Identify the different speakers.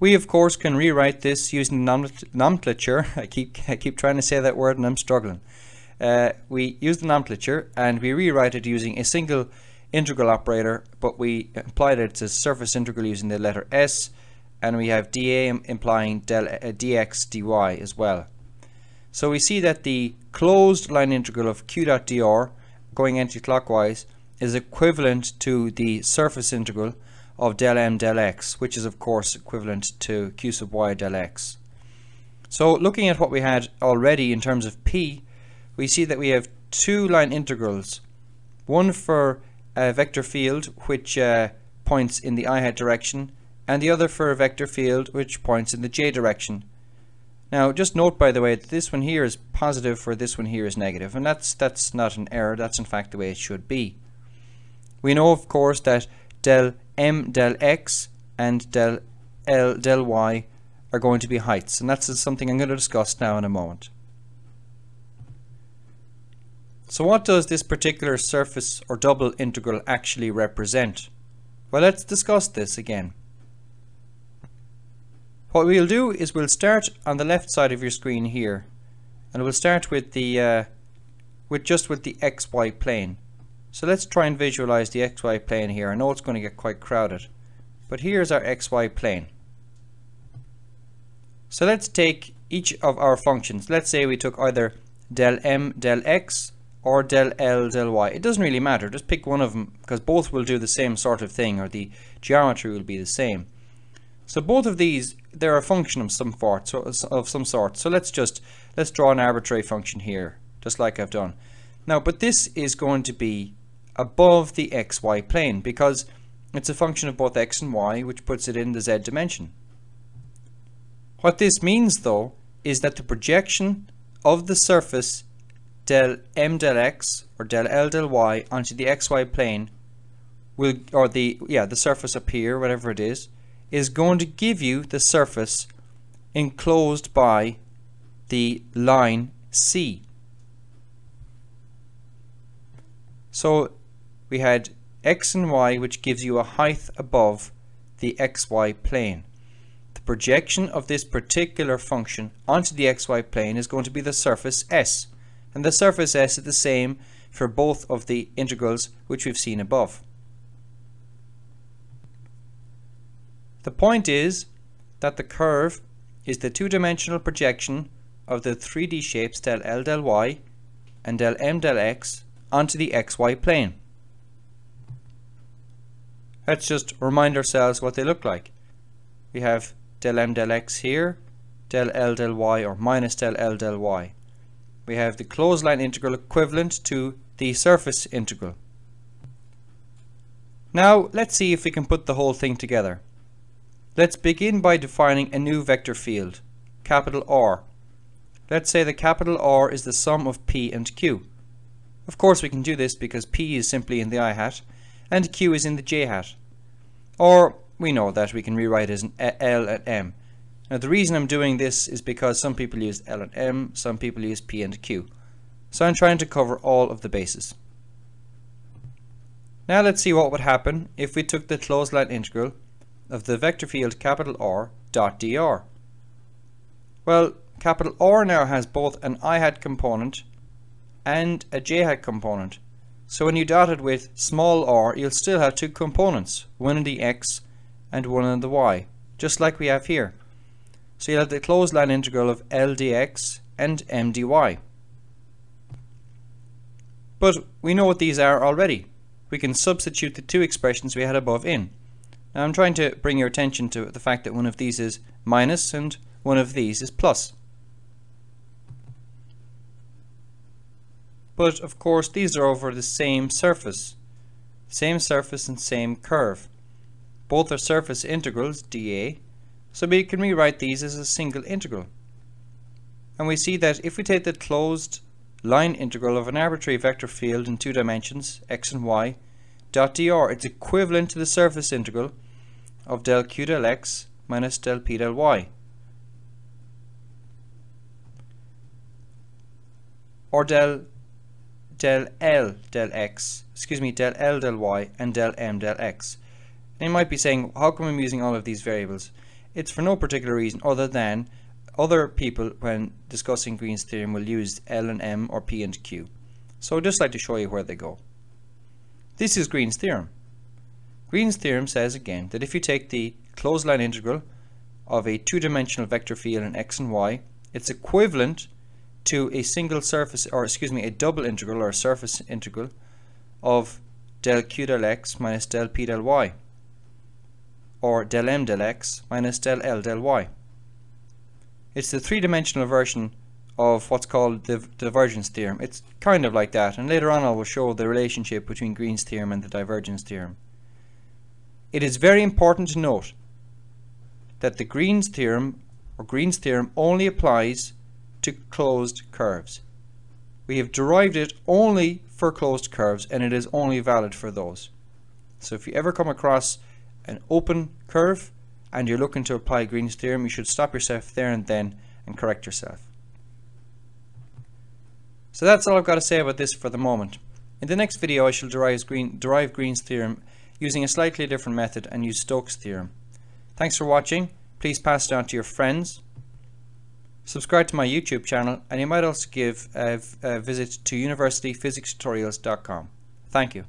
Speaker 1: We of course can rewrite this using the nomenclature. I keep I keep trying to say that word and I'm struggling. Uh, we use the nomenclature and we rewrite it using a single integral operator, but we imply it to a surface integral using the letter s, and we have dA implying del, uh, dx dy as well. So we see that the closed line integral of q dot dr going anti-clockwise is equivalent to the surface integral of del m del x, which is of course equivalent to q sub y del x. So looking at what we had already in terms of p, we see that we have two line integrals, one for a vector field which uh, points in the i hat direction, and the other for a vector field which points in the j direction. Now just note by the way that this one here is positive for this one here is negative and that's that's not an error that's in fact the way it should be. We know of course that del m del x and del l del y are going to be heights and that's something I'm going to discuss now in a moment. So what does this particular surface or double integral actually represent? Well let's discuss this again. What we'll do is we'll start on the left side of your screen here and we'll start with the uh, with just with the xy plane. So let's try and visualize the xy plane here. I know it's going to get quite crowded. But here's our xy plane. So let's take each of our functions. Let's say we took either del m del x or del L del Y. It doesn't really matter, just pick one of them because both will do the same sort of thing or the geometry will be the same. So both of these, they're a function of some sort. So, of some sort. So let's just, let's draw an arbitrary function here, just like I've done. Now, but this is going to be above the xy plane because it's a function of both x and y, which puts it in the z dimension. What this means, though, is that the projection of the surface del m del x or del l del y onto the xy plane will or the yeah the surface up here whatever it is is going to give you the surface enclosed by the line C. So we had x and y which gives you a height above the xy plane. The projection of this particular function onto the xy plane is going to be the surface S and the surface S is the same for both of the integrals which we've seen above. The point is that the curve is the two-dimensional projection of the 3D shapes del L del Y and del M del X onto the XY plane. Let's just remind ourselves what they look like. We have del M del X here, del L del Y or minus del L del Y we have the closed line integral equivalent to the surface integral. Now let's see if we can put the whole thing together. Let's begin by defining a new vector field, capital R. Let's say the capital R is the sum of P and Q. Of course we can do this because P is simply in the i hat and Q is in the j hat. Or we know that we can rewrite as an L and M. Now the reason I'm doing this is because some people use L and M, some people use P and Q. So I'm trying to cover all of the bases. Now let's see what would happen if we took the closed line integral of the vector field capital R dot dr. Well, capital R now has both an i hat component and a j hat component. So when you dot it with small r, you'll still have two components, one in the x and one in the y, just like we have here. So you'll have the closed line integral of L dx and M dy. But we know what these are already. We can substitute the two expressions we had above in. Now I'm trying to bring your attention to the fact that one of these is minus and one of these is plus. But of course these are over the same surface. Same surface and same curve. Both are surface integrals, dA, so we can rewrite these as a single integral. And we see that if we take the closed line integral of an arbitrary vector field in two dimensions, x and y, dot dr, it's equivalent to the surface integral of del q del x minus del p del y. Or del del L del x, excuse me, del L del y and del M del x. You might be saying, how come I'm using all of these variables? it's for no particular reason other than other people when discussing Green's theorem will use L and M or P and Q. So I'd just like to show you where they go. This is Green's theorem. Green's theorem says again that if you take the closed line integral of a two-dimensional vector field in x and y, it's equivalent to a single surface, or excuse me, a double integral or surface integral of del q del x minus del p del y, or del m del x minus del l del y. It's the three-dimensional version of what's called the divergence theorem. It's kind of like that, and later on I will show the relationship between Green's theorem and the divergence theorem. It is very important to note that the Green's theorem or Green's theorem only applies to closed curves. We have derived it only for closed curves and it is only valid for those. So if you ever come across an open curve and you're looking to apply Green's theorem, you should stop yourself there and then and correct yourself. So that's all I've got to say about this for the moment. In the next video I shall derive, Green, derive Green's theorem using a slightly different method and use Stokes' theorem. Thanks for watching. Please pass it on to your friends subscribe to my YouTube channel, and you might also give a, a visit to universityphysicstutorials.com. Thank you.